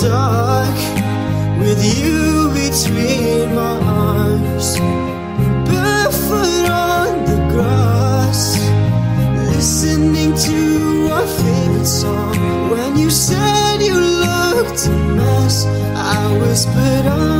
dark with you between my arms, barefoot on the grass, listening to our favorite song. When you said you looked a mess, I whispered underneath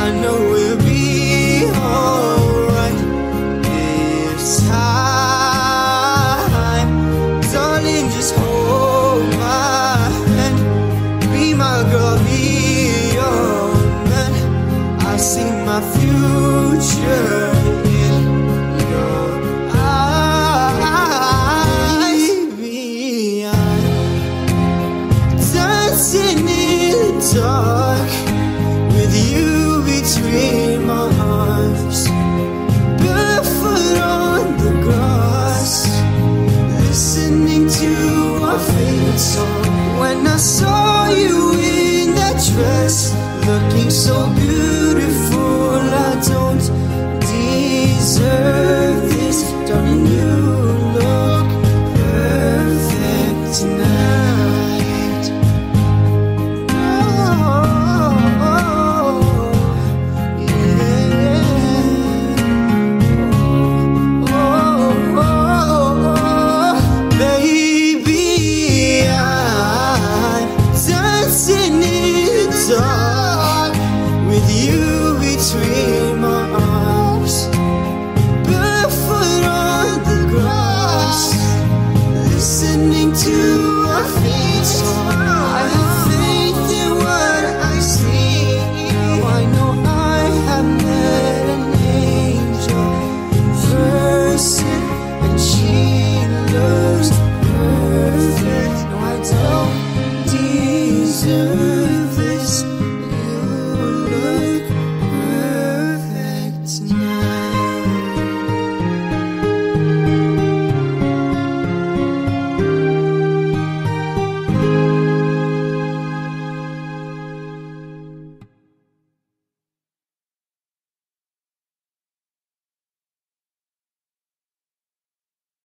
I know we'll be alright. Darling, just hold my hand, be my girl, be your. I see my future free. between my arms. Barefoot on the grass Listening to our feet